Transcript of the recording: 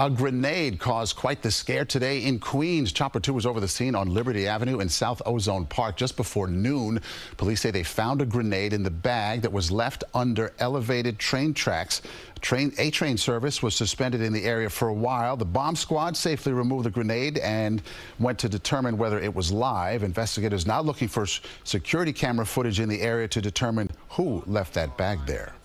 A grenade caused quite the scare today in Queens. Chopper 2 was over the scene on Liberty Avenue in South Ozone Park just before noon. Police say they found a grenade in the bag that was left under elevated train tracks. Train, a train service was suspended in the area for a while. The bomb squad safely removed the grenade and went to determine whether it was live. Investigators now looking for security camera footage in the area to determine who left that bag there.